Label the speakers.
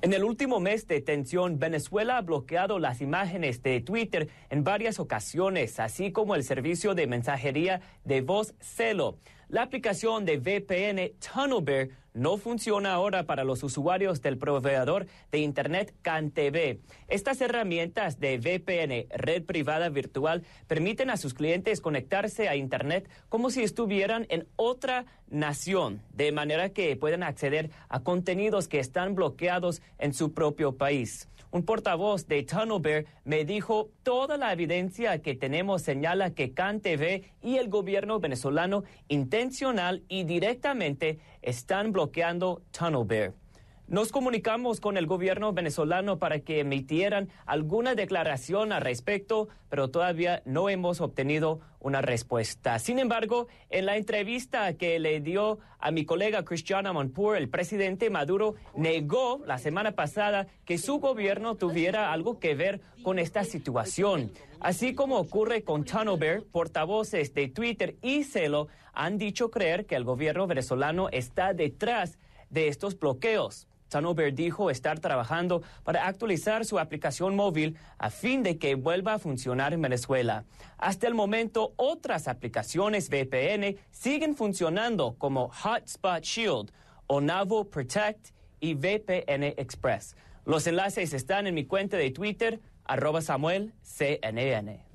Speaker 1: En el último mes de tensión, Venezuela ha bloqueado las imágenes de Twitter en varias ocasiones, así como el servicio de mensajería de voz Celo. La aplicación de VPN TunnelBear no funciona ahora para los usuarios del proveedor de Internet CanTV. Estas herramientas de VPN, red privada virtual, permiten a sus clientes conectarse a Internet como si estuvieran en otra nación, de manera que puedan acceder a contenidos que están bloqueados en su propio país. Un portavoz de TunnelBear me dijo, toda la evidencia que tenemos señala que CanTV y el gobierno venezolano intencional y directamente están bloqueando TunnelBear. Nos comunicamos con el gobierno venezolano para que emitieran alguna declaración al respecto, pero todavía no hemos obtenido una respuesta. Sin embargo, en la entrevista que le dio a mi colega Cristiana Monpour, el presidente Maduro negó la semana pasada que su gobierno tuviera algo que ver con esta situación. Así como ocurre con Tunnelbear, portavoces de Twitter y Celo han dicho creer que el gobierno venezolano está detrás de estos bloqueos. Sanover dijo estar trabajando para actualizar su aplicación móvil a fin de que vuelva a funcionar en Venezuela. Hasta el momento, otras aplicaciones VPN siguen funcionando como Hotspot Shield, Onavo Protect y VPN Express. Los enlaces están en mi cuenta de Twitter, arroba Samuel CNN.